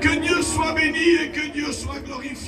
Que Dieu soit béni et que Dieu soit glorifié.